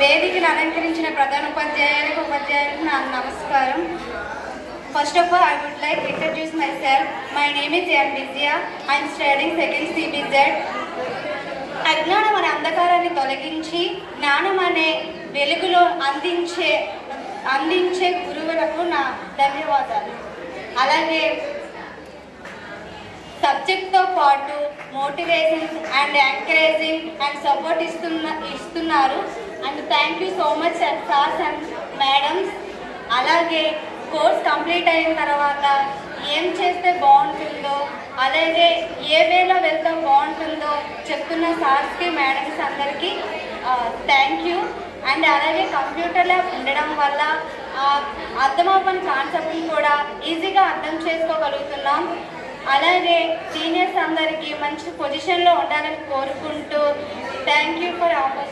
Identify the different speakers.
Speaker 1: వేదికను అలంకరించిన ప్రధాన ఉపాధ్యాయులకు ఉపాధ్యాయులకు నా నమస్కారం. First of all I would like introduce myself my name is M Vijaya I'm studying second CBZ అజ్ఞానం అనే అంధకారాన్ని తొలగించి జ్ఞానం అనే వెలుగులో అందించే అందించే గురువులకు నా ధన్యవాదాలు. అలాగే సబ్జెక్ట్తో పాటు motivation and encouraging and support ఇస్తున్న ఇస్తున్నారు. And thank you so much sirs and madams అలాగే కోర్స్ కంప్లీట్ అయిన తర్వాత ఏం చేస్తే బాగుంటుందో అలాగే ఏ వేలో వెళ్తే బాగుంటుందో చెప్తున్న సార్స్కి మేడమ్స్ అందరికీ థ్యాంక్ యూ అండ్ అలాగే కంప్యూటర్ ల్యాబ్ ఉండడం వల్ల ఆ, అర్థమవ్వని కాన్సెప్ట్ని కూడా ఈజీగా అర్థం చేసుకోగలుగుతున్నాం. అలాగే సీనియర్స్ అందరికీ మంచి పొజిషన్లో ఉండాలని కోరుకుంటూ థ్యాంక్ యూ ఫర్ ఆపర్చునిటీ